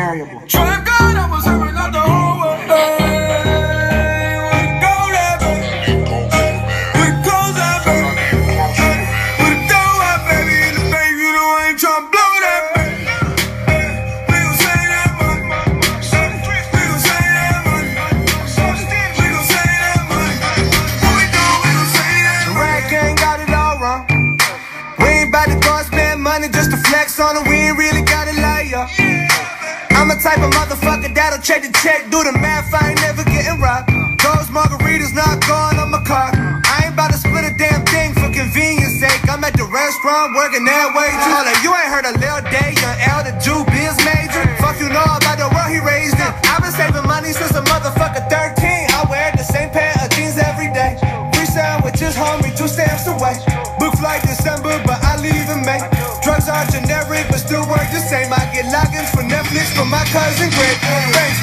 variable. Trap God, I was serving out the whole world. Hey, we go there, baby. We goes there, baby. We the dough out, baby. In the bank, you know I ain't tryna blow that, baby. We gon' save that money. We gon' save that money. We gon' save that money. What we do, we gon' save that The money. rag gang got it all wrong. We ain't bout to go spend money just to flex on it. We ain't really gotta lie, ya. I'm a type of motherfucker that'll check the check, do the math, I ain't never getting robbed. Those margaritas not going on my car. I ain't about to split a damn thing for convenience sake. I'm at the restaurant working that way too. You ain't heard a Lil Day, young L, the Jew biz major. Fuck you know about the world he raised in. I've been saving money since a motherfucker 13. I wear the same pair of jeans every day. Three sandwiches, homie, two stamps away. Generic, but still work the same. I get logins for Netflix for my cousin Greg.